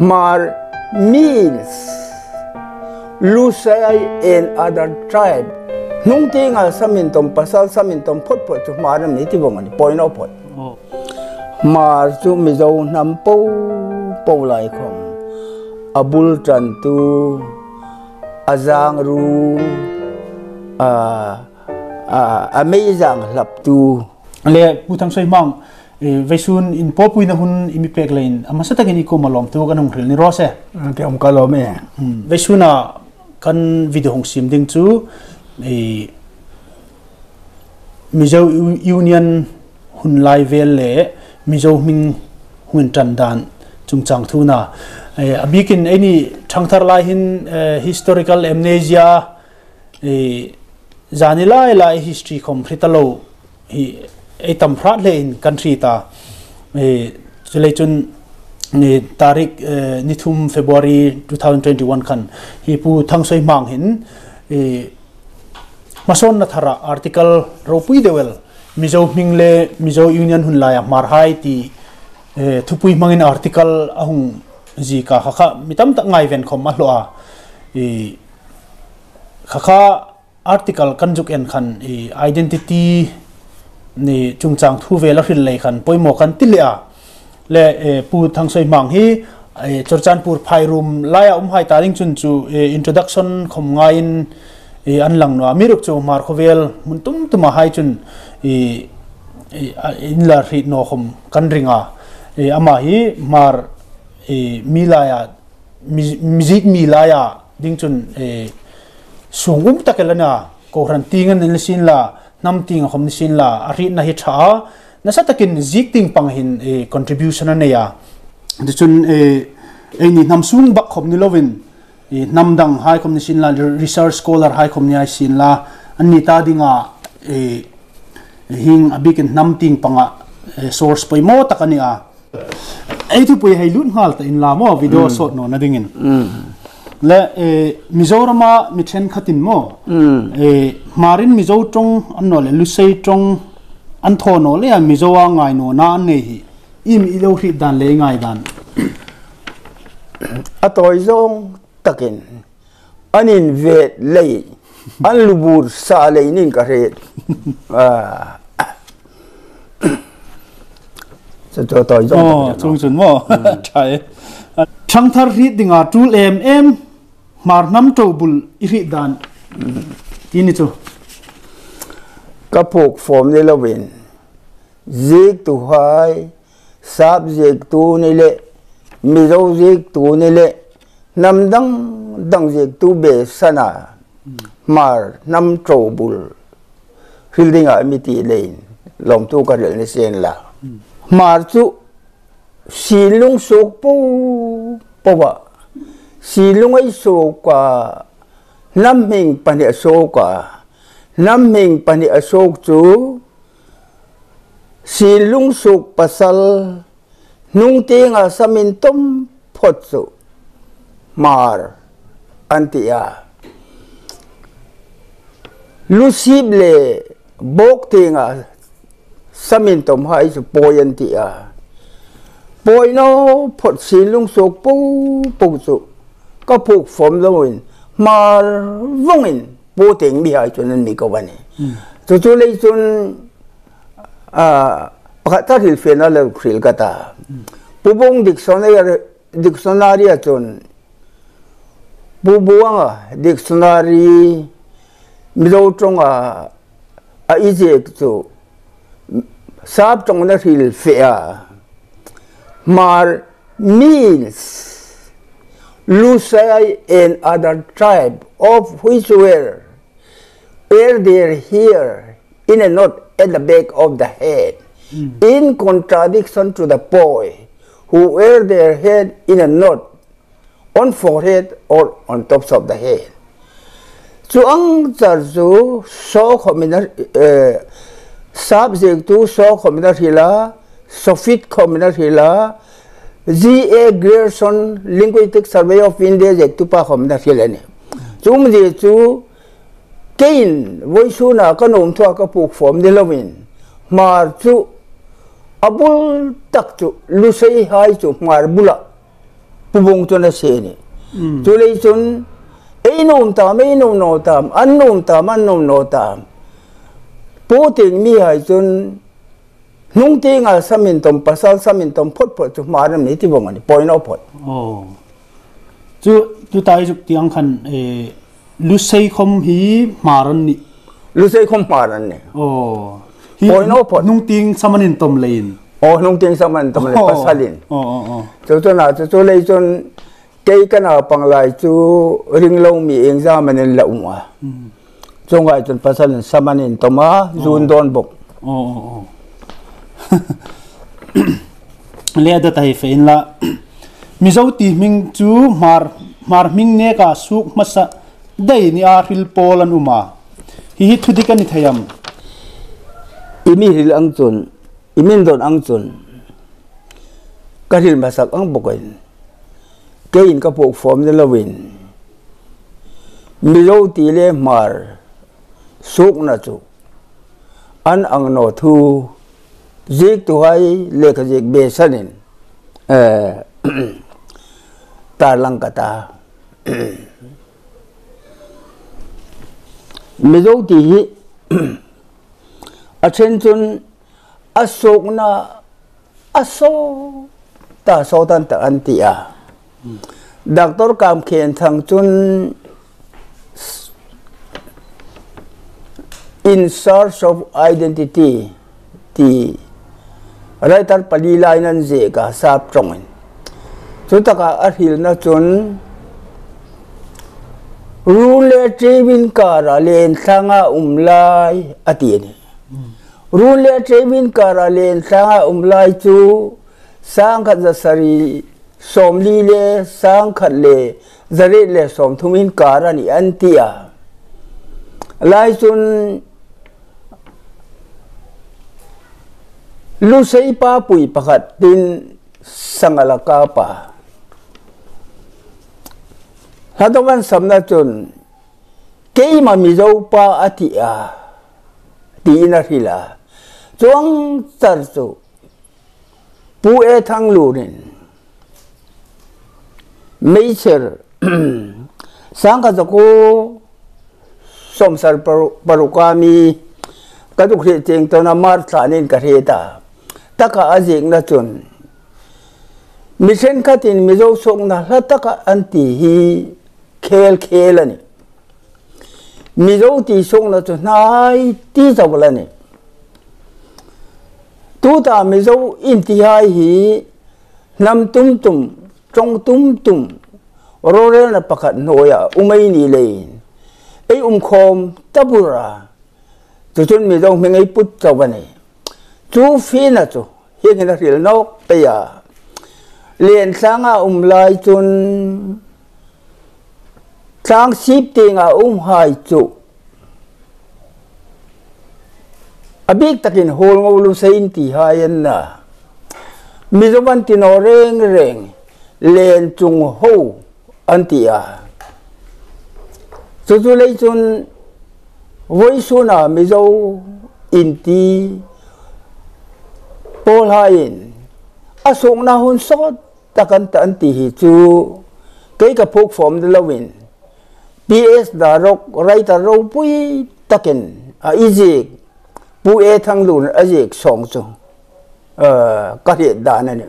mar means Lusai and other tribe. Nung tinga samin tom pasal samin tom phot phot chu mar mi ti bong ani point of point mar chu mi zo nam po po lai khom. Abul tran tu azang ru a a amazing lap tu. Le pu thang soi mang ve sun in po pui na hun imi pek lein. Ama sa tagin ko malom tu kan hung ni rose. Ke om kalo me ve suna kan video hong sim ding chu e mizo union hun lai vel le mizo ming hun tran dan chung chang thu na. E abikin any thangthar lai hin historical amnesia e zanila lai history khom khritalo hi ไอ้ตำพระเลนกันทรีตาเอจะเลยจนนี่ตาริกนิทุมเฟบรุรี2021คันฮีปูทั้งสวยมังหินเอมาส่นนัทระอาร์ติเคิลรูปุยเดวลมิโจมิงเลมิโจยูเนียนหุ่นลายมาร์ไฮตีเอทุปุยมังหินอาร์ติเคิลอะหงจีก้าข้าข้ามิตั้มตั้งไงเวนคอมมาลัวเอข้าข้าอาร์ติเคิลกันจุกเอ็นคันเอไอดีนิตี้ khan ni chung chang thu ve la hrin lei khan poimo kan tilia le eh, pu thang soi mang hi eh, chorchanpur phai room laya um hai taring chun chu eh, introduction khom ngain e an lang no amiruk chu mar khovel, mun tum tuma hai chun e in la ri no khom kan ringa. E ama hi mar e ding chun e sungum takelana ko ran tingan la ting khom ni sin la ari na hi tha na sa takin zik ting pang hin e contribution na ya de chun e e ni nam sung bak khom ni lovin. E nam dang hai khom ni sin la research scholar hai khom ni ai sin la an ni ta dinga e hing abikin nam ting panga source poi mo takani a. Ai tu pui hai lun hal ta in la mo video shot no na dingin le e mizorama mi then khatin mo e marin mizo tong an no le lusei tong an tho no le mizo wa ngai no na nei hi im i lo hri dan le ngai dan a toy zong takin anin ve lei an lubur sa lei nin ka re a sa to toy zong oh chung chun mo thai thang thar ri dinga tul em em mar nam to bul i ri dan. Tini chu ka phok form ni lovin zik tu hai sab zik tu ni le mi zo zik tu ni le nam dang dang zik tu be sana. Mar nam tro bul fielding a mi ti lein lom tu ka rel ni sen la. Mar chu silung sok pu pawa silung si lungai so kwa lamming pani aso kwa lamming pani aso chu si lung suk pasal nung te nga samin tom phot chu mar antia lusib le bok te nga samin tom hai chu poyantia poino phot si lung suk pu pu chu ก็ผูกผมลงอินมาลงอินปูเต็งมีหายจนนั้นมีก็วันนี้ตัวตัวเลยจนอ่าปกติคิลเฟนอะไรคิลก็ตาปูบงดิกชันนารีดิกชันนารีจนปูบวงอ่ะดิกชันนารีมิโลตรงอ่ะอ่ะอีเจกตัวทราบตรงนั้นคิลเฟียมา hmm. hmm. means Lusai and other tribe of which were, were there here in a knot at the back of the head, mm. in contradiction to the boy who wear their head in a knot on forehead or on tops of the head. So ang zarzu so communal uh, subject to so communal hila, sofit communal hila, G.A. Grierson Linguistic Survey of India je tu pa khom na phile ne chum je chu kein voi su na ka nom thwa ka puk form de lovin mar chu abul tak chu lu sei hai chu mar bula pubung tu na se ni tu le chun ei nom ta me nom no tam an nom ta man nom no tam po ting mi hai chun nung ti nga samin tom pasal samin tom phot phot chu ma ram ni ti bong ani poi no phot oh chu tu tai juk tiang khan e lu sei khom hi maran ni lu sei khom ma ran ne oh Poi no pot. nung ting samanin tom lein o nung ting saman tom le pasalin oh oh oh cho cho na cho cho le chun cây cái nào bằng lại chú ring lâu mi eng ra mà nên lậu mà cho ngài chun pasalin samanin toma zun don bok oh oh oh le da tai fe in la mi zo ti ming chu mar mar ming ne ka suk ma sa dai ni a hil pol an uma hi hi thudi kan ni thayam imi hil ang chun imin don ang chun ka hil ma sak ang bokain ke in ka pok form de lawin mi zo ti le mar suk na chu an ang no thu zik tu hai le cái zik bê sanin eh ta lang ka ta. Ti hi trên chun a na aso ta so tan ta an ti a à. doctor kam khen thang chun in search of identity. Ti ไรตันปดีลายนั้นเจกะทราบตรงนสุดท้าอภิลนะจนรู้เลเจวินการาเลนสังอุมลายอตีนรู้เลเจวินการาเลนสังอุมลายจูสังขัดสรีสมลีเลสังขัเลจริเลสมทุมินการานิอันตียลายจุน lu sei pa pui pakhat tin sangala ka pa hadawan samna chun kei ma mi zo pa ati a ti na hila chuang char chu pu e thang lu rin mei cher sang ka ko som sar parukami kaduk he cheng to na mar thanin ka he ta taka azing na chun. Mission khatin mizo song na cả taka anti hi khel khel ani. Mizo ti song na chu nai ti zawla ni. Tu ta mizo hai hi nam tum tum, trong tum tum, ro re na pakhat noya umai ni lein. Ei um khom tabura. Chu chun mizo mengai put chawani chú phi na chú. Hiện cái rìa nó bây giờ, liền sang à um lại chun sang ship tiền à um hai chú à biết takin hol ngô lu sein ti hai anh na mi zo ban tin reng reng liền chung ho anh ti à. Chú chú lấy chun, với số nào mi zo in ti Paul hain asong na hun ta takan ta anti hi chu cái ka phok form de lawin PS da rok writer ro pui taken a ijik pu e thang lun ajik song chu ờ ka hi da na ni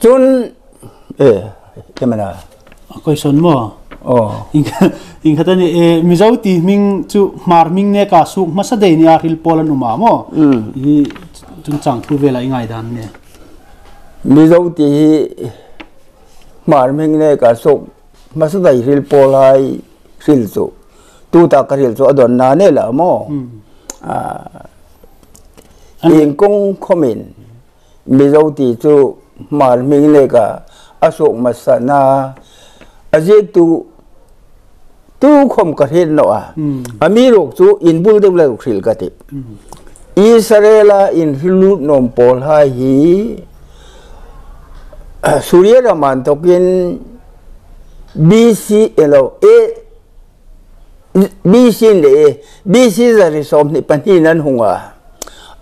chun. E kemana koi son mo 어. 인가 인가다니 에 미자우티 밍주 마르밍네 가수 마사데니 아힐 폴라누 마모 이 준창 투벨라 인가이단네 미자우티 마르밍네 가수 마사다이 힐 폴라이 실조 tuta karil so adon na ne la mo. Ah. A yin kong khomin mi zo ti chu mar ming le ka asok masana aje tu ตู้คมก็เห็นเนาะอ่ามีโรคจูอินบุลเดมเลยคสิลกติอิสราเอลอินฮิลูนอมโพลฮายีสุริยรามันตกินบีซีเอลเอบีซีเลบีซีจะริสอมนี่ปัญหานั้นหงอะ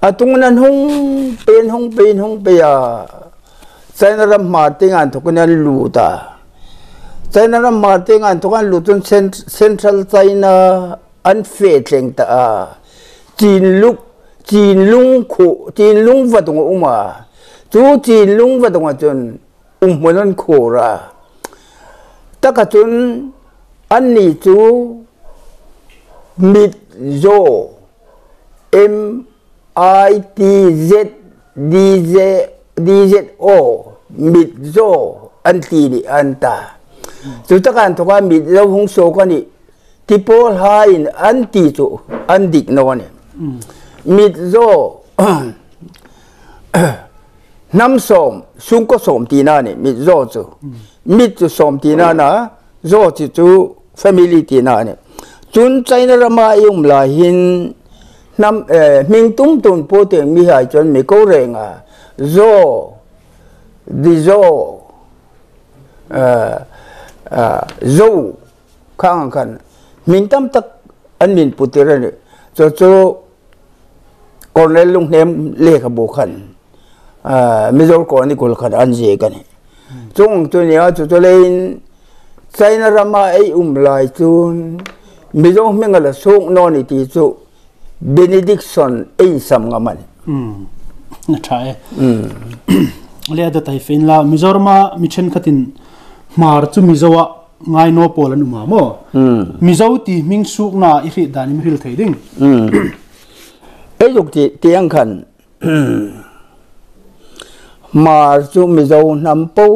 อะตรงนั้นหงเป็นหงเป็นหงเปียใจนรำมาติงานทุกนั้นลูตา China ram Martin an thukan lutun Central China anh phê trên ta ah. chín chin luk chin lung khu chin lung va tung uma. Chu chin lung chân ông muốn um khổ ra tất cả chân anh ni chú mít zo m i t z d z d z o. Mít zo anh tì đi anh ta chúng ta kan to ka mit zo hung so ka ni ti pol hain an ti chu an dik no ne mit zo nam som sung ko som ti na ne mit zo chu mit chu som na na zo chi chu family ti na ne chun chai na rama yung la hin nam mình tung tung po tiền mi hai chon mi ko à, nga đi di zo zo khang kan min tam tak an min putira ni cho cho còn lấy lúc nem lê khả bố khăn à mấy giờ còn đi còn khăn ăn gì cả này chúng tôi nhớ cho tôi lên say nó ra mà ấy um lại chun mấy giờ mình là xuống non thì tí chỗ Benediction ấy sầm ngắm anh ừ trái ừ lấy đó tay phin là mấy giờ mà mình chen khát mar chu mizowa ngai no pol anu ma mo mizo ti ming suk na i ri dan im hil thei ding e luk ti tiang khan mar chu mizo nam po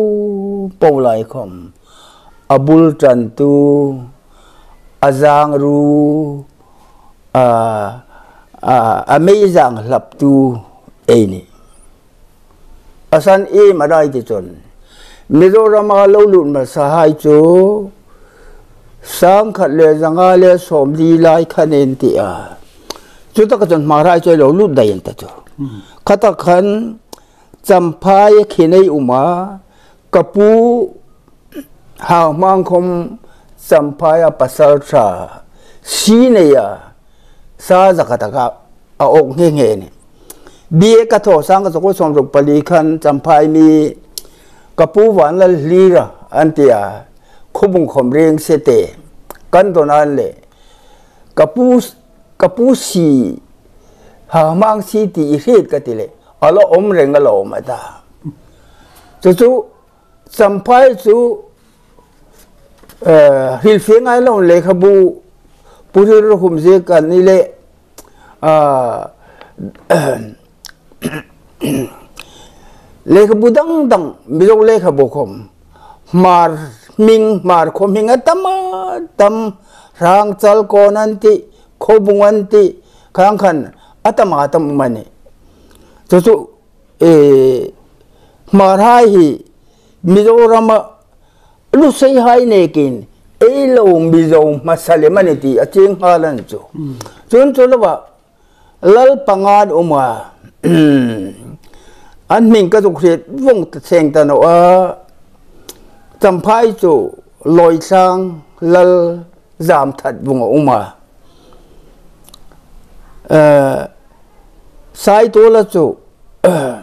po lai khom abul tran tu azang ru a a amazing hlap tu ei ni asan e ma dai ti chon มิโรามากลุลุนมาสหายจูสังขัดเลสังอาเลสมดีลายคะแนนตีอาจุดตะกันมาไรใจเราลุดได้ยันตะจูขัตะขันจำพายขีในอุมากระปูหาวมังคมจำพายปัสสาวะสีเนียสาจักตะกะอาอกเงี้ยเนี่ยเบียกระโถสร้างกสกุลสมรุปปลีคันจำพายมี กปูหวันละลีระอันเตียคุบุงขมเรียงเสเตกันตัวนั้นเลยกปูกปูสีหามังสีตีเหตุกติเลยอลอมเริงกลอมาตาจู่จู่สัมภายจู่เอ่อฮิลเฟียงไอลงเลขบูปุริรุคุมเจกันนี่เลยอ่า leka budang dang bidok leka bokom mar ming mar kom hinga tama tam rang chal ko nanti ko bunganti kang kan atama atam mani to so e mar hai hi mizorama lu sei hai ne kin e lo mizo masale mani ti aching halan chu chun chulo ba lal pangad uma anh mình cái dục thiệt vùng sen ta nó à ờ, tầm phái chủ, lôi sang lal giảm thật vùng ông mà. Ờ sai tố là chủ ờ,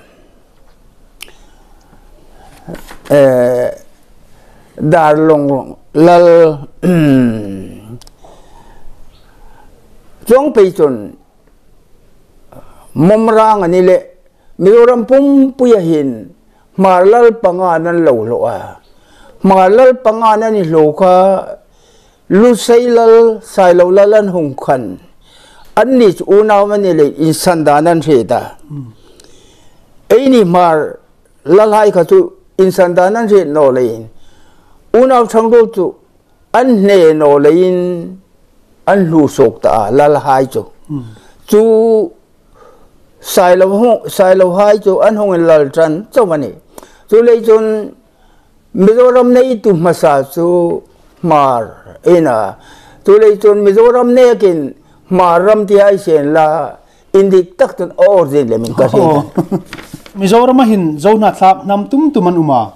ờ đà lồng lal trong bị chuẩn mom rang anh lệ. มีรำพุ่มปุยหินมาลลปังานันเหลวหลวมาลลปังานันหลวค่ะลุไซลลไซลลลันหงคันอันนี้อุณาวันนี้เลยอินสันดานันเหตาไอ้นี่มาละลายขจุอินสันดานันเหตโนเลยอุณาชังรู้จุอันเนโนเลยอันลูสกตาลลายจุจู sai lo hong sai lo hai chu an hong lal tran cho mani chu le chun mizoram nei tu masa chu mar ena. Chu le chun mizoram ne kin maram ti ai sen la indi tak tun or zin le min ka se oh. mizoram hin zo na thap nam tum tu man uma.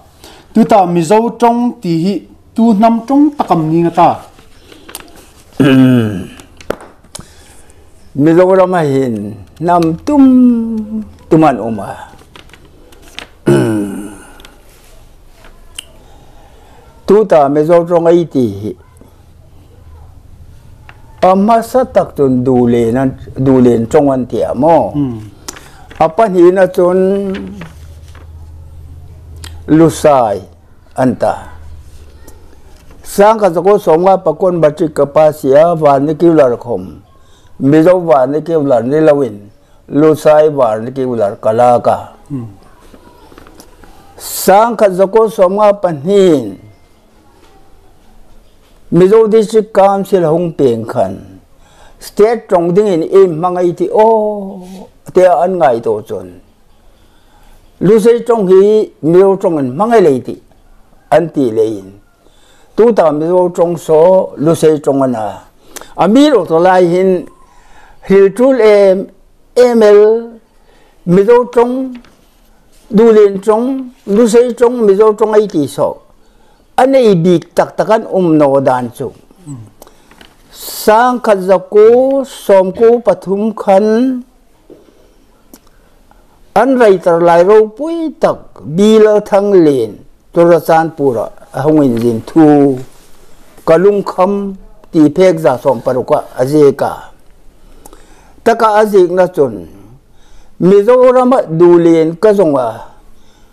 Tu ta mizo tong ti hi tu nam tong takam ni ta. Hmm. Mizoram hin nam tum tuman uma tu ta me zo trong ai ti amma sa tak chun du le na du len trong an ti mo apa hi na chun lusai anta sang ka ko somga pakon batri kapasia wa ni kilar khom mizo wa ni kilar ni lawin losai bar ki ular kala hmm. ka sang kha zako somga panhin. Mizo district council hong peng khan. State tong ding in im mangai ti oh, o te an ngai to chon. Lusai tong hi mizo tong an mangai lei ti an ti lein tu ta mizo tong so lusai tong ana. Amiro to lai hin hil tul em เอ็มลมิโดจงดูเลียนจงดูเซจงมิโดจงไอที่สอบอันนี้บีตักตะกันอุมโนดานจงสังขจักูสมกูปฐุมขันอันไรตรลายรูปุยตักบีเลทั้งเลนตุรสานปุระหงอินจินทูกะลุงคำตีเพกจาสมปรุกะอเจกา taka azik na chun mizoram du len ka zonga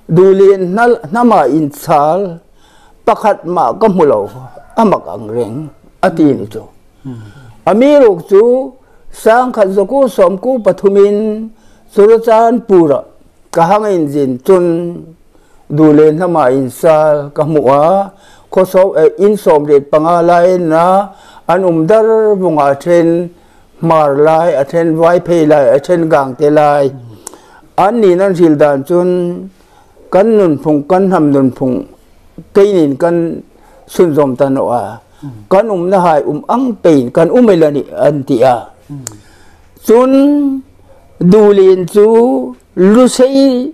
du len na nama in chal pakhat ma ka mulo amak ang reng ati ni chu amirok chu sang khat zoku som ku pathumin surachan pura kahang in jin chun dule nama in sa ka muwa ko so in som ret pangalai na an umdar bunga then mar lai a then vai phei lai a then gang te lai an ni nan sil dan chun kan nun phung kan ham nun phung cây nhìn kan sun zom tan o a kan um na hai um ang pein kan um la ni an ti a chun du lin chu lu sei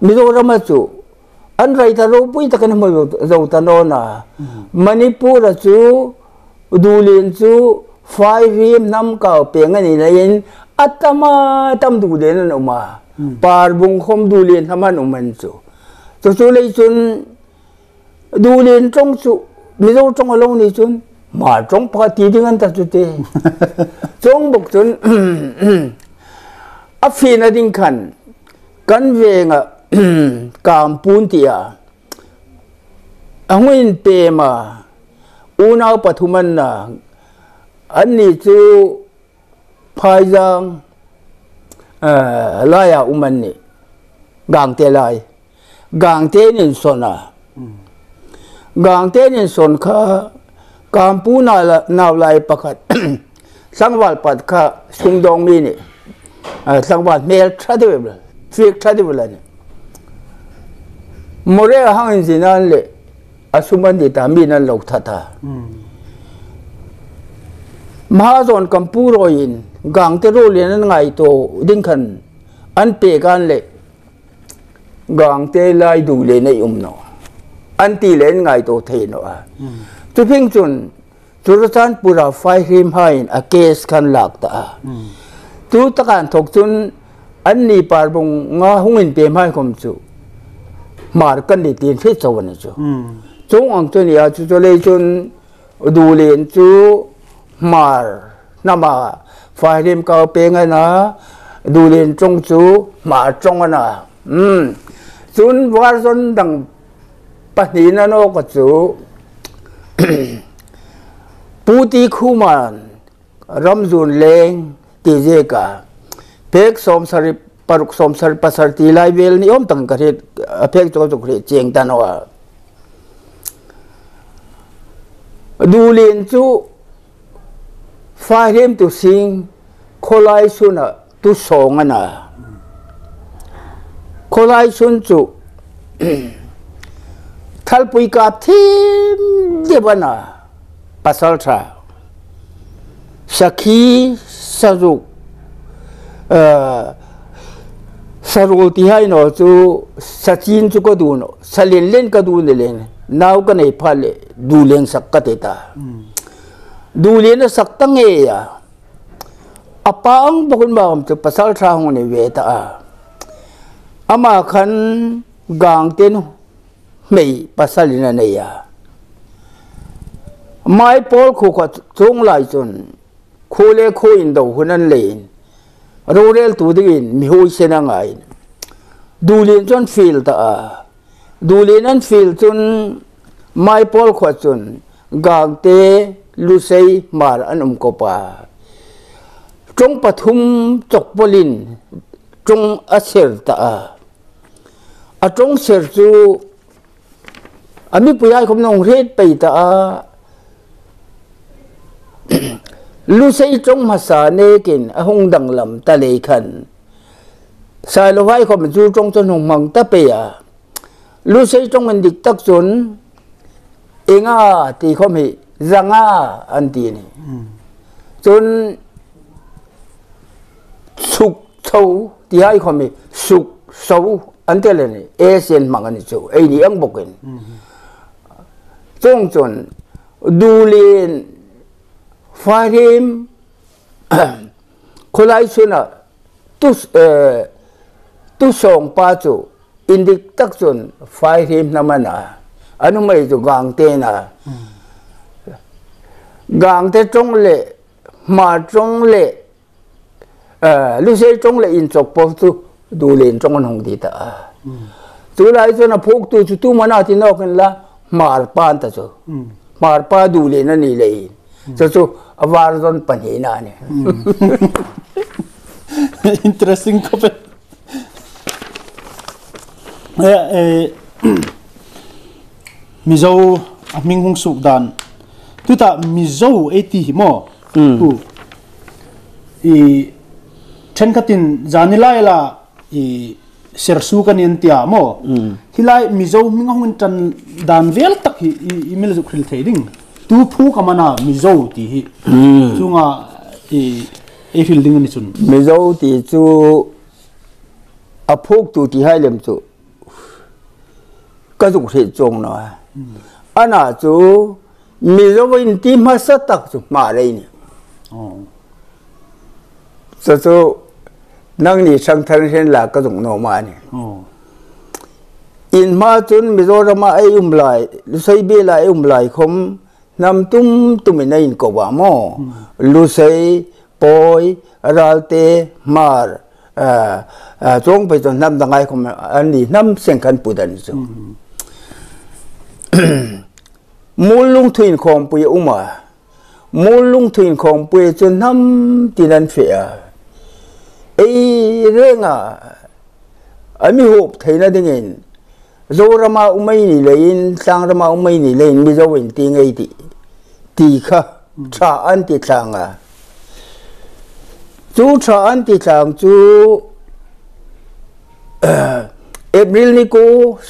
mi do rama chu an rai ta ro pui ta kan mo à. zo ta no na manipur chu du lin chu rim nam ka pe nga ni la yin atama tam du de na ma par bung khom du lin haman uman chu chu chu lei chun du lên trong su mi zo trong lâu ni chun mà trong pa ti ding an ta chu te trong bok chun a phi na 안니 주 파이장 어 라야 우만니 강테라이 강테는 소나 강테는 손카 캄푸나 나블라이 파카 상발 파카 숭동미니 상발 메일 차데블 트릭 차데블라니 모레 항진한레 아수만디 담비나 록타타 음 มหาชนกัมพูโรยินกังเทโรเลียนนั่นไงตัวดิ้งขันอันเปกันเลยกังเทไลดูเลยในอุมโนอันตีเลนไงตัวเทนอะทุเพิงจนจุรจันปุราไฟริมไฮน์อเกสขันหลักตาทุตะการถกจนอันนี้ปาร์บงงาหงินเปียมให้คมจูมาร์กันดีตีนฟิตสวรรค์จูจงอังจนยาจูจเลจุนดูเลนจู mar nama phải him ka pe nga na du trung trong chu ma trong na um chun war zon dang pani na no ka chu puti khuman ramzun leng ti je ka pek som sari paruk som sari pasar ti lai vel ni om tăng cái ret pek cho cho kre cheng tan hoa, du lên chú fa hem tu sing kholai suna tu song ana kholai sun chu thal pui kap thim debana pasal tra sakhi saruk sarul ti hai no chu sachin chu ko du no salin len ka du ne len naw ka nei phale du len sak ka te ta du len sak ta nge eh, ya ah. apa ang bakun ba am chu pasal tra hong ne ve ta ah. ama khan gang ten mei pasalina ne ya ah. mai pol khu kha chung lai chun khu le khu in do hunan lein. Rural tu dingin mi hui sena ngai dulin chon feel ta a dulin an feel chun mai pol kha chun gang te lu sei mar an um ko pa trong pathum chok polin trong aser ta a a trong ser chu ami puyai khom nong ret pe ta a lu sei trong ma sa ne kin a à, hung dang lam ta le khan sai lo vai khom chu trong chân hung mang ta pe a à. lu sei trong an dik tak chun enga ti khom hi zanga an ti ni chun suk chau ti hai khom hi suk sâu an te le ni e sen mang an chu ei ni ang bokin chong chun du len Farim kulay suna tu tu song pa chu indik tak chun Farim naman à ano may chu gang te na gang te trong le ma trong le lu se trong le in chok po tu du len trong an hong di ta tu lai chu na phuk tu chu tu mana ti no kan la mar pan ta chu mar pa du len na ni le so so awarzon panhina ne interesting comment eh eh mizo aming hung suk dan tu ta mizo eti mo tu i chen katin zanilai la i sersu kan in tia mo. Hilai mizo ming hung tan dan vel tak hi i mil zu khil thading. Tu phu kamana mizo ti hi. Chunga i e fielding ni chun. Mizo ti chu aphok tu ti hai lem chu. Ka zu the chong no ana chu มีโลวินที่มาสตักจุมาเลยเนี่ยจะจะนั่งนี่ช่างทันเช่นหลักก็ส่งโนมาเนี่ยอินมาจนมีโรมาไออุ้มไหลลุไซเบลาไออุ้มไหลคมนำตุ้มตุ้มในอินกบามอลุายปอยราลเตมาร์จงไปจนนำต่างไงคมอันนี้นำเสียงกันปูดันี่จุ มูลลุงทุนของปุยอุมามูลลุงทุนของปุยจนน้ำตีนันเฟียไอเรื่องอะอันมีหกไทยนะดิ่งเองโจรมาอุไม่นีเลยสังรมาอุไม่นีเลยมีเจ้าเวนตีไงตีตีค่ะชาอันติสังอะจู่ชาอันติสังจู่เอ่อเอบริลนี่กู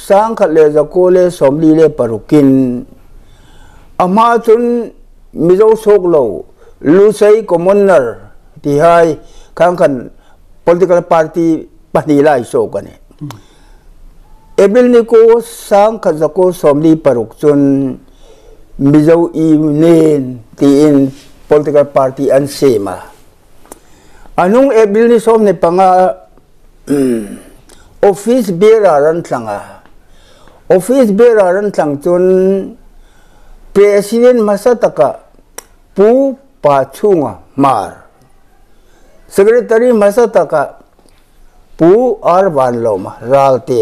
สังขัดเลยจะกูเลยสมดีเลยปรุกิน ama chun mizo sok lo lu sei commoner ti hai khang khan political party pani lai so kan ni April ni ko sang khat za ko som li paruk chun, mizo i nen ti in political party an sema. Anung ebil ni som ne panga, office bearer ran tlanga. Office bearer ran tlang chun president मसा तक पू पाछुंग मार। सेक्रेटरी मसा तक पू और बान लो रालते।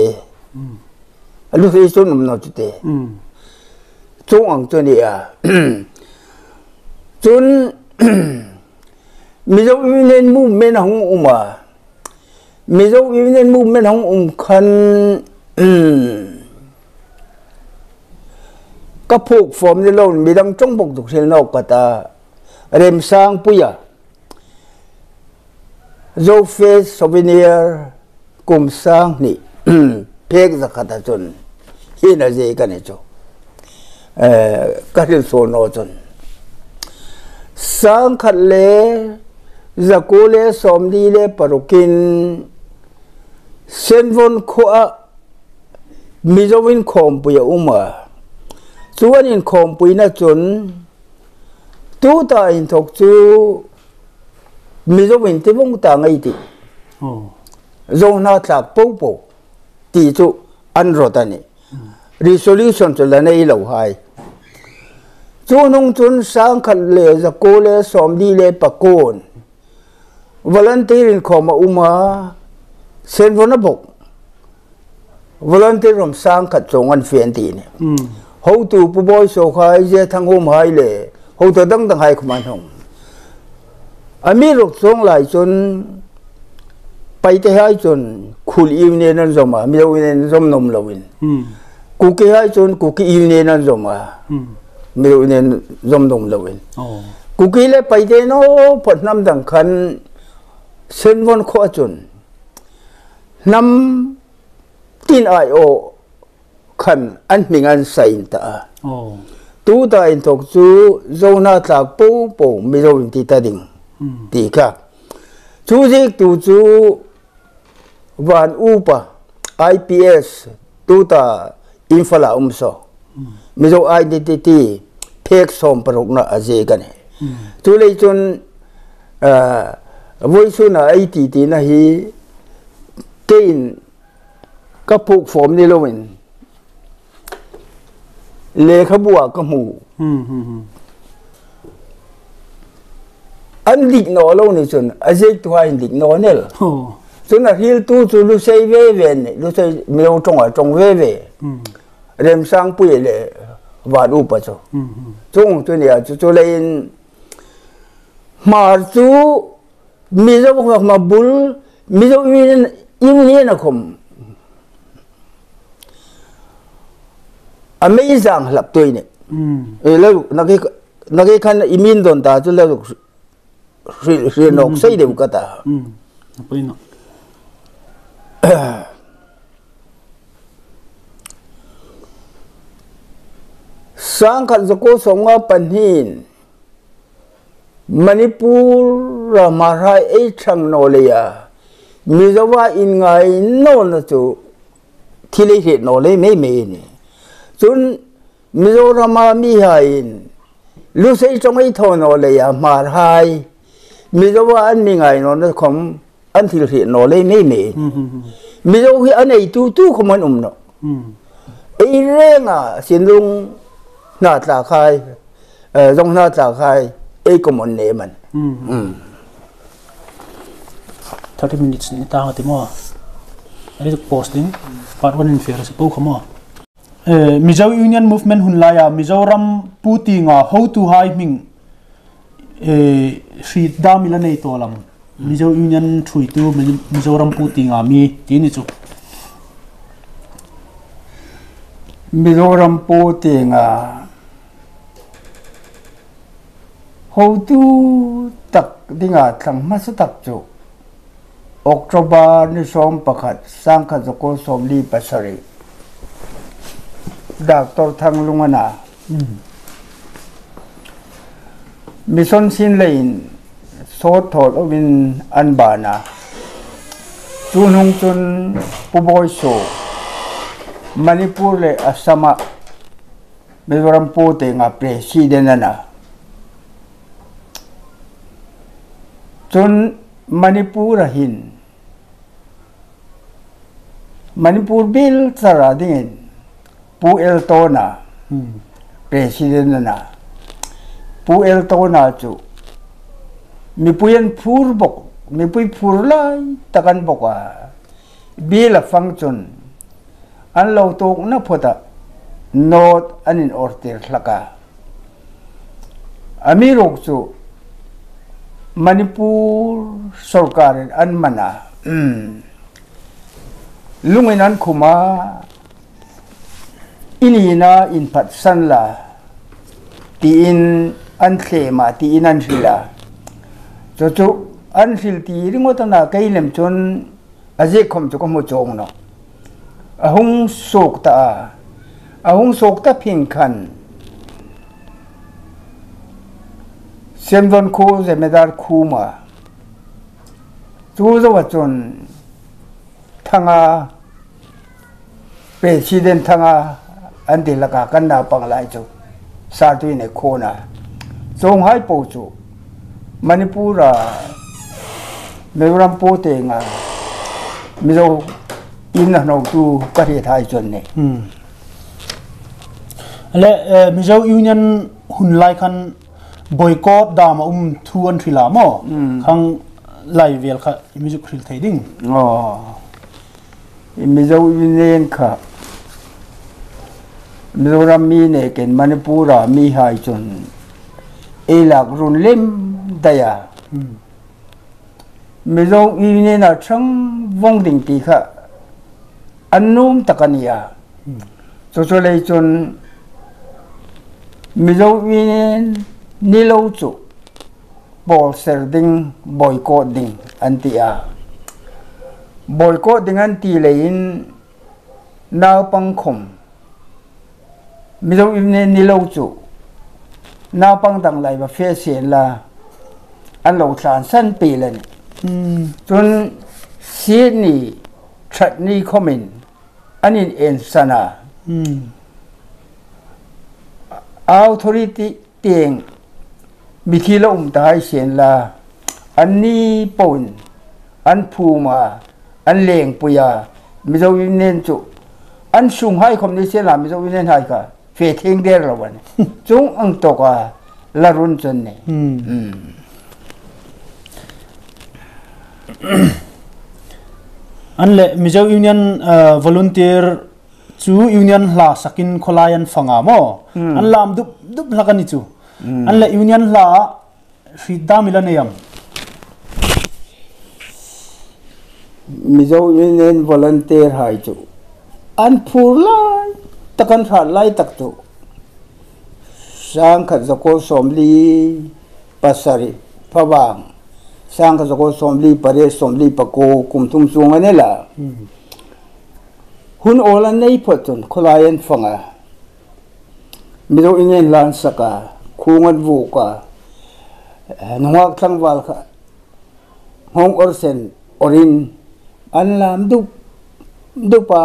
अलु से हम्म। अंग चुन मिजो यूनियन मूवमेंट हूँ उमा। मिजो यूनियन मूवमेंट हूँ उम खन ก็ผูกฟอมในโลกมีดังจงบกตุกเชนอกกตาเรมสร้างปุยะโจเฟสโซเวเนียร์กุมสร้างนี่เพกสักตาจนฮีนาเจกันเนจเอ่อก็เรื่องโซนอจนสร้างขัดเลจะกูเลสมดีเลปรุกินเซนวนขวามิจวินคอมปุยะอุมา ส่วนอินคงปุยนาจุนตู้ตาอินทกจูมิจวินที่มุ่งต่างไอติจงนาจักปูปูตีจูอันรอดันี resolution จุลนัยเหล่าไฮจูนงจุนสังขัดเลจะโกเลสอมดีเลปะโกนวัลันตีรินขงมาอุมาเซนวนบุกวัลันตีรวมสร้างขัดจงอันเฟียนตีเนี่ย ho tu pu boy so khai je thang hom hai le ho to dang dang hai khuman hong ami rok chong lai chun pai te hai chun khul im ne nan zoma mi lo ne zom nom lowin ku ke hai chun ku ki im ne nan zoma mi lo ne zom nom lowin ku ki le pai te no phot nam dang khan sen von kho chun nam tin ai o khan an ming an sain ta. Tu ta in tok chu zo na tlak po po mi zo ti ta ding. Ti ka chu zik tu chu van upa IPS tu ta infala umso mi zo identity phek som parok na aje kan chu le chun voi su na ai ti ti na hi kein ka phuk form ni lo win le kha bua ka mu an dik no lo ni chun a je tu ai dik no ne la chun a hil tu chu lu sei ve ve ne lu sei mi lo trong a trong ve ve rem sang pu le va du pa cho chung tu ni a chu chu le in ma chu mi zo ko ma bul mi zo mi im ni na khom amazing hlap toi ne mm. e eh, la na ke na ke khan imin don ta chu la sri sri nok mm. sai de ka ta. Hm sang khan zako songa panhin manipur ramara e chang no le ya. Mizowa in ngai no na chu thile he no le me me ni. จุนมิโรรามามีหายิลูเซจงไอทอนอเลยมาหายมิโรว่าอันมีไงนอนของอันที่เรียนนอเลยไม่เมมิโรคืออันไอตูตูขอมันอุ่มเนาะไอเรื่องอะเสียงลุงหน้าตาคายเออตรงหน้าตาคายไอก็มันเนมันทั้งที่มีนี่ต่าง30 minutes ni tahu timo. Ada post ni. Part 1 in fair sepuluh kamu. Mizo Union Movement hun laya Mizoram puti nga how to hai ming e, si da mila nei to lam Mizo Union thui tu Mizoram puti nga mi ti ni chu Mizoram puti nga how to tak dinga tlang ma su tak chu. October ni som pakhat sang kha ko som li pasari Dr. Thang Lungana. Mission Sin Lain, Sothol o Win Anbana. Chunhong Chun Puboyso, Manipur le Asama, Mizoram Pote nga president na na. Chun Manipurahin, Manipur Bill Saradin, dingin pu el to na president na pu el to na chu. Mi puyan phur bok mi pui phur lai takan bok a. Bi la function an lo to na phota not anin ortir thlaka ami rok chu. Manipur sarkar an mana. Lungin an khuma ini na in pat san la. Ti in an khle ma ti in an hila la. Cho chu an hil ti ringo ta na kai lem chon aje khom chu ko mo chong no. Ahung sok ta ahung sok ta phin khan. Semdon khu zemedar khu ma. Chu zo wa chon thanga. Pe si den thanga. อันติละกากันนาปังหลายจุสาธุในโคนาทรงให้ปู่จุมณีปูราในรําปูเตงามีโซอินนนอกตูประเทศไทยจนนี่อืมและเอ่อมีโซยูเนียนหุ่นไลคันโบยกอดดามอุมทวนทรีลามออืมข้างไลเวลค่ะมีโซคริลไทดิงอ๋อมีโซยูเนียนค่ะ pang khom mizo inen ni lo chu naw pang dang lai ba fe sen la an lo tlan san pi le ni จนซีนี่ชัดนี่ มิจงอิมเนนิโลจูนาปังตังไรลบะเฟเสียนละอันโลงสารสั้นปีเลยจนเสียนี่ชัดนี่คอมินอันนี้เอ็นสนาเอาทริติเตียงมีที่ละอุ่มตายเสียนละอันนี้ปุ่นอันภูมาอันเลงปุยามิจงอิมเนนจูอันสุ่มให้คอมนิเสียนละมิจงอิมเนนให้กัน về thiên đế là vậy chúng ông tổ à là run chân này anh lệ Mizo Union volunteer chú Union là sakin kholayan phanga mo anh làm đúc đúc là cái chú anh lệ Union là Frida Milaneyam Mizo Union volunteer hai chú anh phu lai ตะกันผ่านไล่ตักตุสร้างขจดกุสมลีปัสสริพระบางสร้างขจดกุสมลีปเรสมลีปโกกลุ่มทุ่มสวงอันนี้ละหุ่นโอลันในพตุนคลายันฟังอะมีตัอินเงินลานสกาคูงันวูกะนวักทั้งวัลค่ะฮองออร์เซนออรินอันลามดุดุปา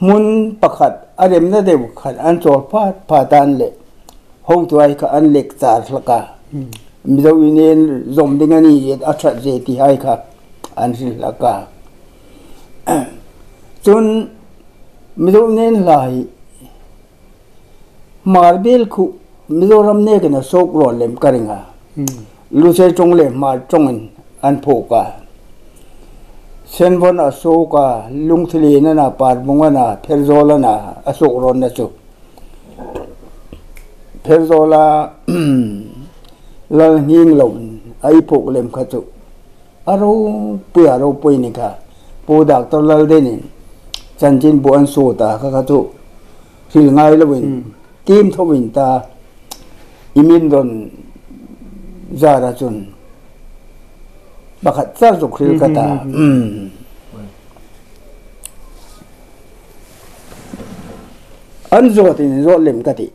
mun pakhat arem na dew khat an chol phat phatan le hong tuai ka an lek char laka mizo inen zom ding ani yet atha je ti hai kha an ri laka chun mizo inen lai marbel khu mizoram ne kana sok ro lem karinga lu se chong le mar chongin an phoka sen von asoka lung thili na na par bunga na pherzola na asok ron na chu pherzola la nging lo ai phok lem kha chu aro pu aro pu ni ka pu dak to lal de ni chan chin bu an so ta kha kha chu thil ngai lo win tim tho win ta imin don zara chun baka tsar zo kriyo kata an zo kati ni zo lim kati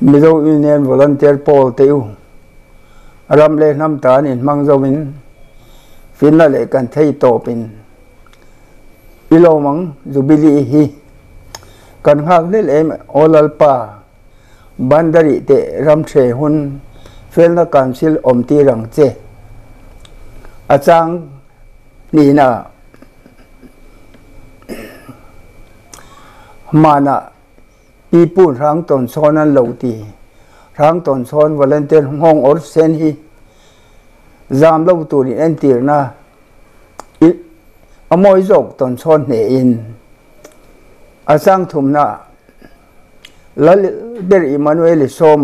mizo union volunteer pol tiu ram le nam ta ni mang zo min finna le kan thei to pin ilo mang jubili hi kan hak le le olal pa bandari te ram che hun felna council omti rang che achang ni na mana pi pun rang ton son an lo ti rang ton son volunteer hong or sen hi. Zam lo tu ni en tir na. Amoi jok ton son ne in achang thum na lal ber emmanuel so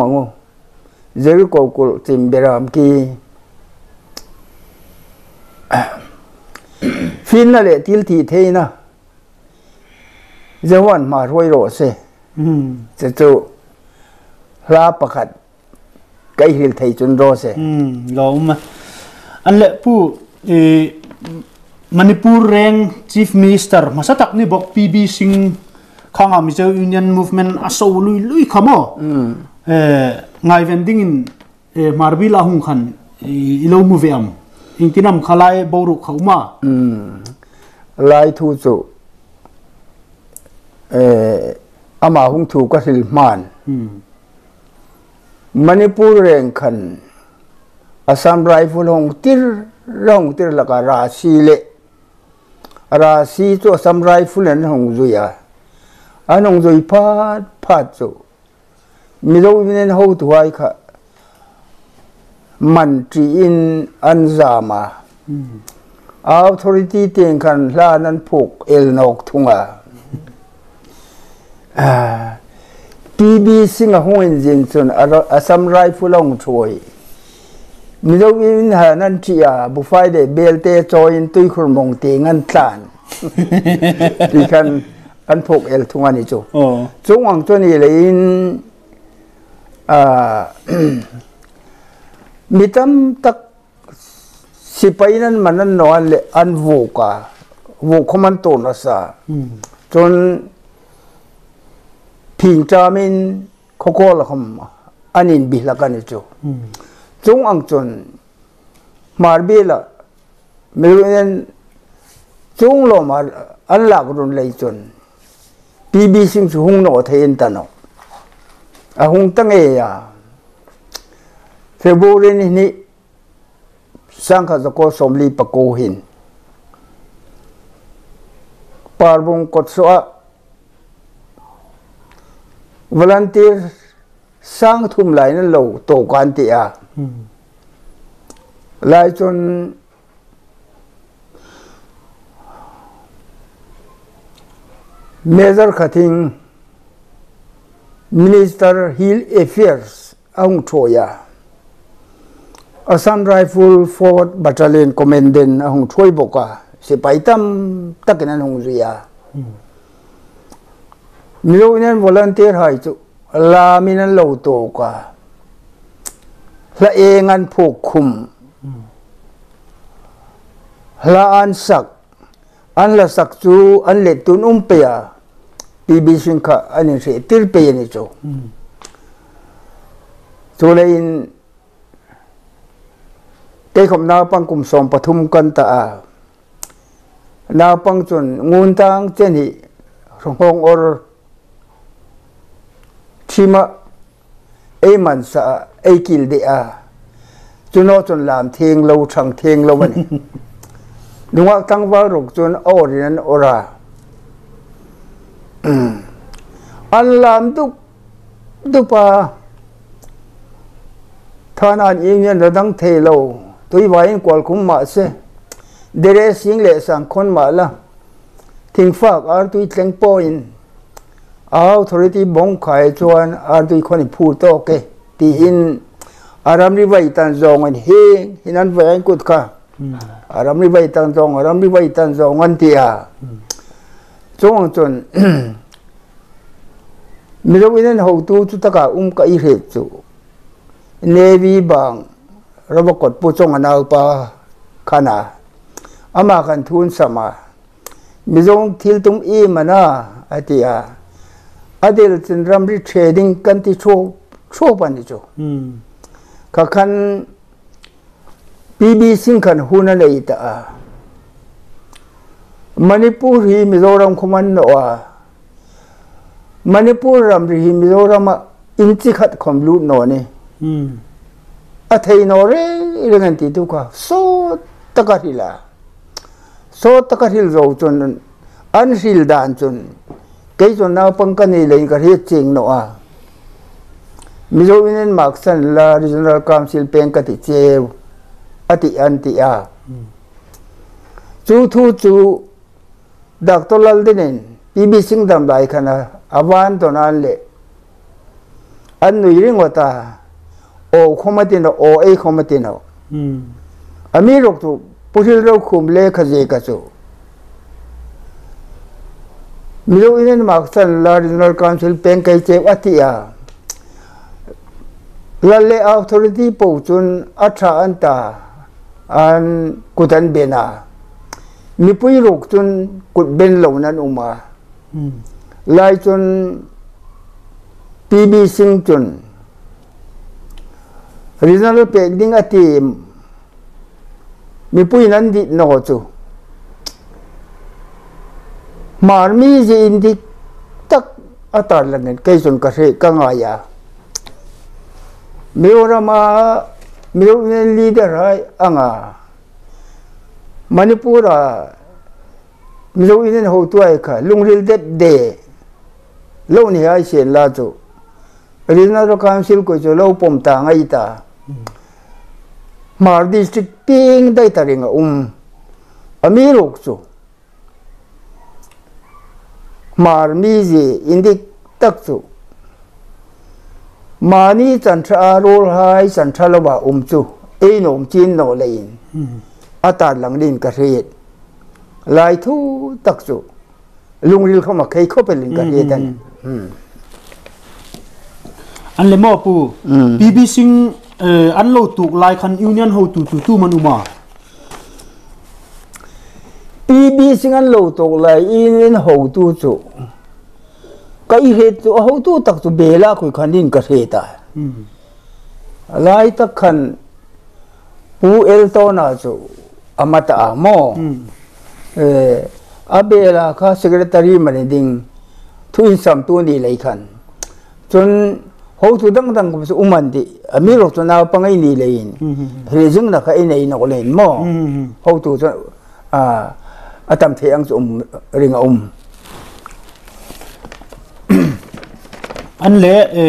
ฟินอะไรทิลทีเทนะจะวันมารวยโรเซจะจูลาประคัดไกฮิลไทยจนโรเซลอมอันเละผู้มันปูเรงจีฟมิสเตอร์มาสักนี่บอกพีบีซิงข้างอามิเจอยูเนียนมูฟเมนต์อาโซลุยลุยขโมเอ่อไงเวนดิ้งอินเอ่อมาร์บิลาหุงขันอีโลมูเวอม อิงตินำขลายบรุเขามาอืมลายทูสุเอออามาหุงถูกก็สิลมานมณีปูเรงขันอาสามไรฟุลงติรร่องติรละกราศีเลราศีตัวสามไรฟุลนหงจุยาอันหงจุยพาดพาดสุมิโลกนี้เขาตัวไอค่ะ ngai vending in e marbila hung khan ilo mu ve am inkinam khalai boru khauma lai thu chu eh ama hung thu ka hil man manipur reng khan assam rifle hong tir rong tir laka ra si le ra si chu assam rifle an hong zuya an hong zui phat phat chu mi zo in ho tu ai kha man tri in an zama authority tiền kan la nan phuk el nok thunga à chi a bu fai de belte join tui khur mong te ngan tlan ti kan an phuk el thunga ni chu chung ang chu ni le in à mitam tak sipai nan manan no an le an wo ka wo khoman to na sa. Hmm. Chon phing cha min kho ko la khom anin bi la ka ni chu. Hmm. Chung ang chon mar be la me ren chung lo mar an la run lai chon. Bbc sing hung no thein ta no. A hung tang e ya. February ni ni sang sangha zako somli pakuhin. Parbung kotsua volunteer sang thum lai na lo to kan ti a. Hmm. Lai chon major khating minister hill affairs ang thoya. Assam Rifle Forward Battalion Commandant Ahong choi boka se paitam takinan hong zuya. Miloinen volunteer hai chu la minan lo to ka la engan phuk khum. La an sak an la sak chu an le tun um pe ya. Pb singh kha ani se tir pe ni chu. Hmm. Chu le in เตคมนาปังกุมสมปทุมกันตานาปังจนงูนตังเจนี่รงหงอรทิมะเอมันสะเอกิลเดียจุนอจนลามเทงเราชังเทงเราวันนึกว่าตั้งว่ารุกจนอรินันอราอันลามตุกตุปาทานอันยิงยันระดังเท ตัวไว้กวลคุมมาเสเดรสิงเลสังคนมาละทิ้งฝากอาร์ตุยเจงปอินเอาทริตีบงขายจวนอาร์ตุยคนพูดโตเกตีอินอารามริไวตันจองอันเฮหินั้นแหวนกุดค่ะอารามริไวตันจองอารามริไวตันจองอันเตียจงจนมิรู้วินันหูตูจุดตกะอุ้มกะอีเหตุจูเนวีบาง rāpa kōt pūchō ngā nā upa kā nā āmā kān thūn samā mī zōng thīl tūng ī mā nā ātī yā ātī rā tīn rām rī trading kān tī chō chō pā nī chō hmm. kā kān BBC kān hū nā lā yī tā ā Manipur hī Mizoram kuman nō ā Manipur rām rī hī Mizoram inchi khat khom lūt nō nī 아테이노레 이런 데 두가 소 따가리라 소 따가릴 로존은 안실다 안존 계속 나 뻥까니 레이가 헤칭 노아 미조인은 막산 라 리저널 카운실 뱅카티 제 아티 안티아 주투주 닥터 랄데는 비비싱담 라이카나 아반도날레 안누 이링 왔다 o khoma tena o e khoma tena hmm. ami rok tu pusil rok khum le khaze ka so milo inen maksan la regional council pen kai che watia la le authority po chun atha anta an kutan bena. Mipui rok chun kut ben lo nan uma hmm. lai chun pb sing chun. regional pending a ti mi pui nan di no chu mar mi ji in di tak atar lan ne kai sun ka re ka nga ya. Mi ora ma mi ne leader ai anga manipura mi lo in ho tu ai ka lung ril dep de. Lo ni ai she la chu regional council ko chu lo pom ta ngai ta. 마을 디스트릭 삥다 있다링가 음 아미록소 마르미지 인디 딱소 마니 잔차 롤하이 잔차로바 옴주 에이놈 진노 레인. 아타랑린 가세엣 라이투 딱소 룽릴 코마 케이코벨린 가세단. 음 안레모푸 비비싱 lung ril khoma khai kho pelin ka re tan an le mo pu bbc an lo tuk lai khan union bb ho tu chu cái hệ tu hậu tu tak tu bela khoi khan din ka he ta lai tak khan pu el to na chu amata amo eh abela kha secretary mani ding thu in sam tu ni lai khan chun hậu tu dang dang ko su uman di ami ro tu na pangai ni lein he jing na ka ai nei no len mo hậu tu chu à atam the ang um ringa um an le e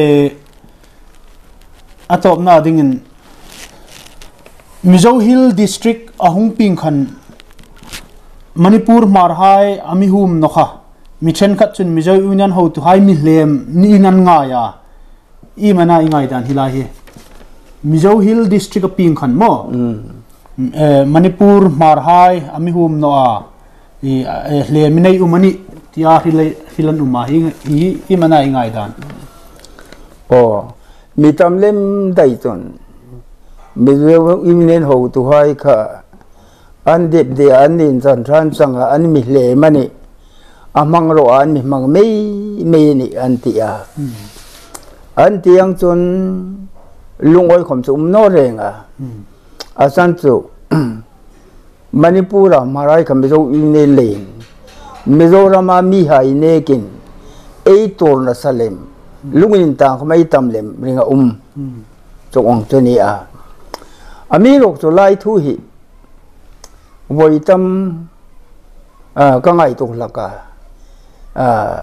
atop na ding in mizo hill district ahung ping khan. Manipur marhai ami hum nokha. Mi then khat chun mizo union ho tu hai mi hlem ni nan nga ya อีมันอะอีไงดันฮิลาฮีมิโจฮิลดิสตริกปิงขันโมเอ่อมณีปูร์มาร์ไฮอามิฮุมโนอาอีเลียมินัยอุมันิที่อาฮิลฮิลันอุมาฮิงอีอีมันอะอีไงดันโอ้มีตมเลมได้จนมีเรื่องอิมเนนหูตัวให้ค่ะ an dip de an in san tran sang an mi le mani amang ro an mi mang mei mei ni an ti a 안 디양존 룽월 검수 음노랭아 아산수 마니푸라 마라이 감비조 이네레인 미조라마 미하이네긴 에이토르나 살렘 룽인 땅 마이 담렘 링아 음 조옹 전이아 아미록 졸라이 투히 보이담 아 강아이 독라가 아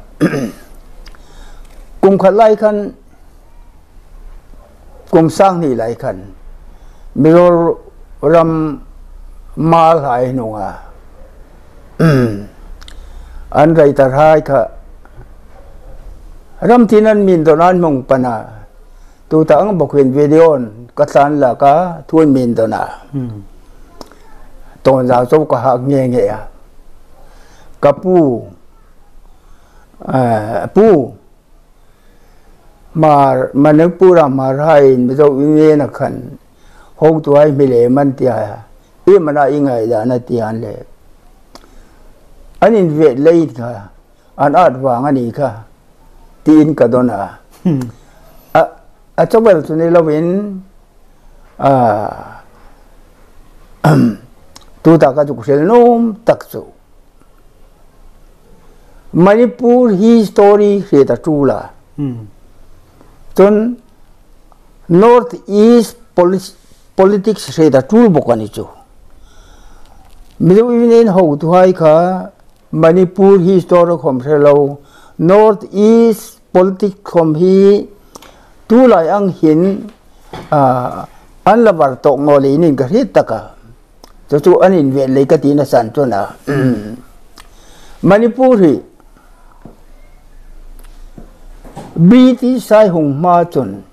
공칼라이 칸 กงสร้างนี่หลายคันมีโรรำมาหลายหนุ่งอะอันไรตาท้ายค่ะรำที่นั้นมีนตอนนั้นมงปนาตัวตังบอกเห็นวิดีโอนกัสานละก็ทวนมีนตอนน่ะตอนสาวสก็หักเงี้ยเงี้ยกับปู้ปู mar manak pura mar hai mizo inge na khan hong tu hai mile man ti ha e mana ingai da na ti han le an in ve lei ka an at wa ngani ka tin ka dona a a chawal tu ne lawin a tu ta ka ju kusel nom tak chu manipur history kheta chula hmm tun north east politics she da tool bokani chu. Middle even ho tu hai kha manipur historic khom se lo north east politics khom hi tu lai ang hin a an la bar to ngoli ni ga ri ta ka chu chu an in ve le ka ti na san chu na manipur hi 비티 사이홍 마촌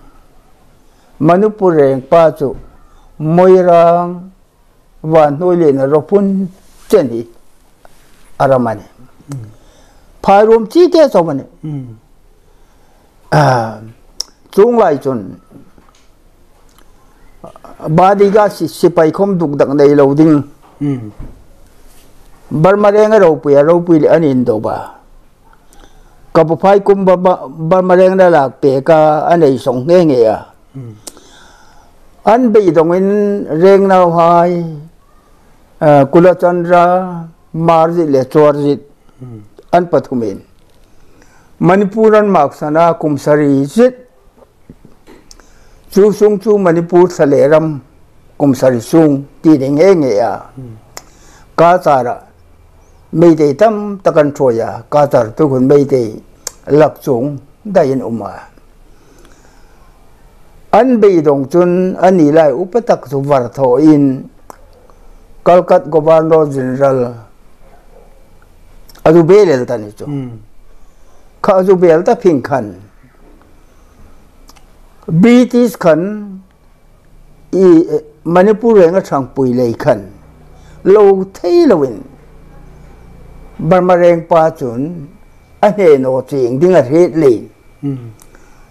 마누푸랭 파조 모이랑 와노레나 로푼 젠디 아라마네 파롬 티테서 마네 아 종라이촌 바디가 시파이콤 둑닥 네로딩 음 버마랭 로푸야 로푸일 아닌도바 ka pu phai kum ba barma reng da lak pe ka anei song nge nge ya an bị dong in reng nào hai kula chandra marji le chorji an pathumin manipuran maksana kumsari zit chu sung chu manipur saleram kumsari sung ti de nge nge ya ka chara 메이데이 tam takan choya qatar tukun 메이데이 lak chung dayin uma. An bei dong chun ani lai upatak tu war tho in. Kalkat governor general adu belel tani chu. Hmm. Kha adu bel ta phing khan. British khan i manipur nga thang pui lei khan. Lo thei lawin lowin Barmareng pa chun a he no ching ding a ret le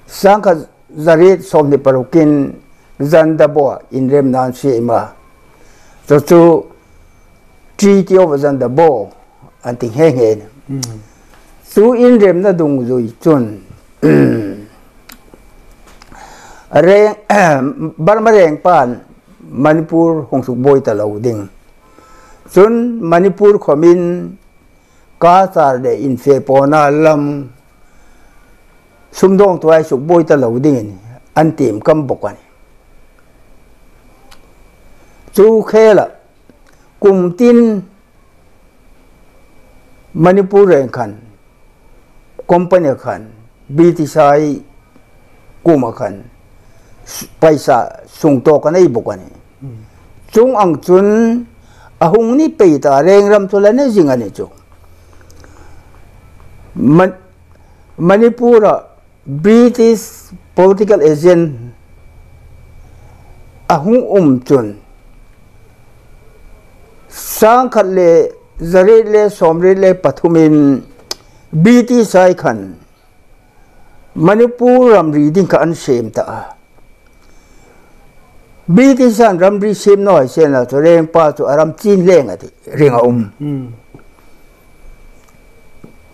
sang ka zarit som ni parukin zanda bo in rem nan si ma cho chu tri tiêu và zanda bo an ting he he su in rem na dung zui chun reng barmareng pan manipur hong suk boy ta lo ding. Chun manipur khomin ka sar de in fe pona lam sum dong tuai suk boy ta lo ding an tim kam bok ani chu khe la kum tin manipur reng khan company bt sai kuma khan paisa sung to kan ai bok ani chung ang chun ahung ni pe ta reng ram to la ne jing ani chu manipur British political agent, ahung um chun. Sang khat le zare le somre le pathumin BT sai khan. Manipur ram reading ka an shem ta. BT san ram ri shem noi sen la, to reng pa to aram chin leng ati ringa um. Hmm.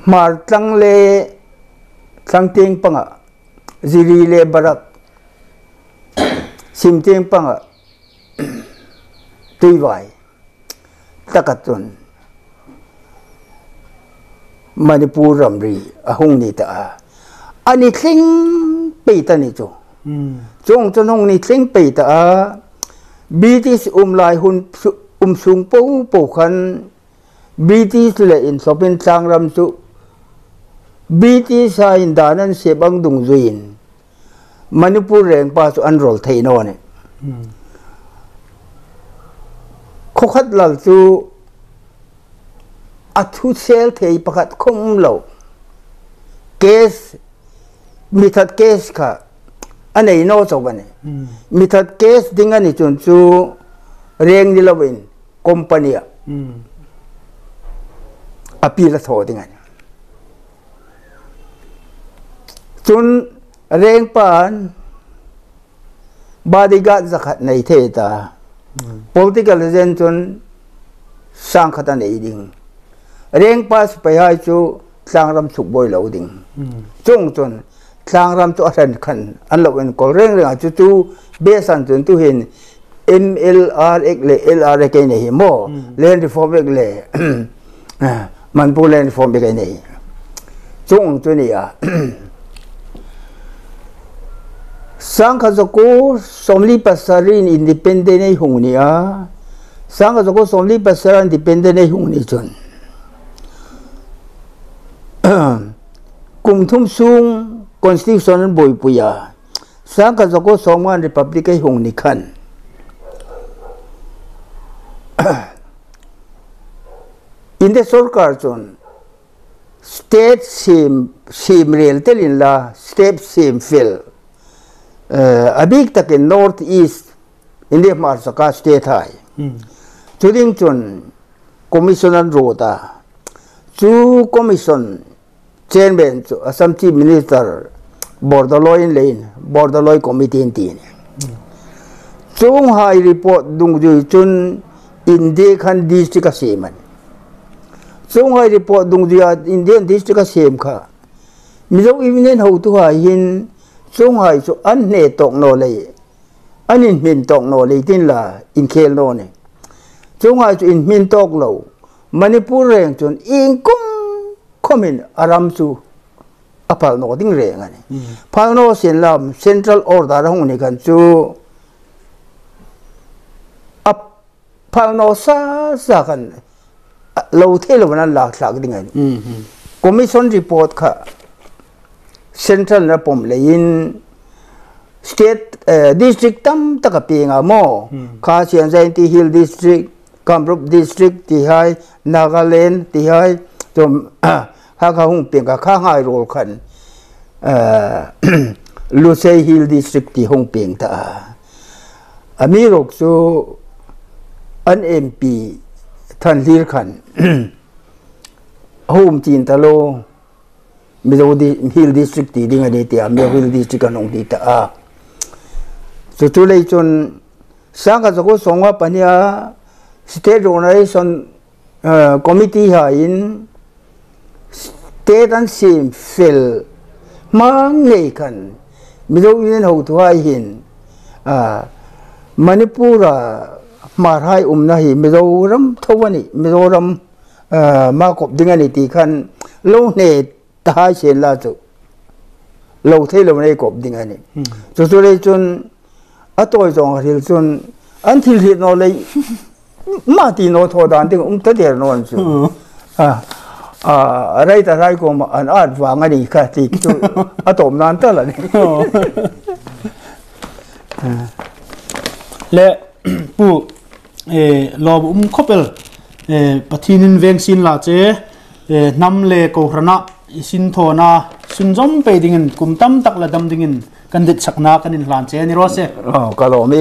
Mar tang le sang tiếng panga ziri le barak sim tiếng panga tui vai takatun manipur ramri ahung ni ta ani thing pe ta ni chu chung chân hung ni thing pe ta bitis um lai hun um sung po po khan bitis le in sopin tang ram chu BT sa indanan se bang dung zuin Manipur reng pa su unroll thei no ne kho khat lal chu a thu sel thei pakhat khom lo case mi that case kha anei no cho bane mi that case ding ani chun chu reng ni lawin company a appeal tho ding ani จน แรง ปาน บาดิกะ สัก ใน เทตา political legend จน sang khatan e ding reng pas pai hai chu tlang ram chuk boi lo ding. Chung chun tlang ram chu asan khan an lo en kol reng reng chu tu be san chun tu hin. Mlr ek le lr ke ne hi mo. Land reform ek le. Man pu land reform ek ne chung chun ya sāṅkha sako somli pasari independent hūngni ā sāṅkha sako somli pasari independent hūngni chun kumthum sung constitutional boi puya sāṅkha sako songwan republic hūngni khan. In the sarkar chun state same same real telin la state same fill abik big tak in north east india mar sa ka state hai chuding chun commissioner ro ta chu commission chairman chu assam chief minister bordaloi in lane bordaloi committee in tin chung hai report dung ju chun india khan district ka seman chung hai report dung ju indian district ka kha mizo evening ho tu ha hin sung hai su an ne tok no le an in min tok no le tin la in khel no ne. Sung hai su in min tok lo. Manipur reng chun in kum komin aram su apal no ding re ngani hmm. phal no sin lam central order hong ni kan chu ap phal no sa sa kan lo the lo na la thak ding ngani hmm, hmm. commission report kha central na pom le in state uh, district tam ta ka pi nga mo hmm. kha chen zain ti hill district kamrup district ti hai nagaland ti hai tom kha kha hung pi ka kha ngai rol khan eh, lusei hill district ti hung pi ta ami rok su an mp than lir khan home chin ta lo mizo di hill district ti ding ani ti ami hill district kan ong ti ta. A so tu lei chon sang ka zo song pania state organization uh, ờ, committee ha in state an sim fill. Mang nei kan mizo yin ho tu hai hin a à, manipura mar hai um na hi mizo ram thawani mizo ram uh, ờ, ma kop ding ani ti khan lo ne ta hai chen la chu lo thei lo nei kop ding ani so so le chun a toy zong hil chun an thil hit no le ma ti no tho dan ting um ta der no an chu à à ở đây ta đây có mà ăn ăn vàng anh đi cả thì chú à tôm nan tất là đi และผู้เออรอบอุ้มคบเอลเออปะทีนินเวงสินลาเจเออนำเลโกรณะ สินโทนาสุนจอมไปดิ่งกุมตั้มตักละดำดิ่งกันเด็ดสักนากันนินลานเจนี่รอเซ ờ cả lỗ mi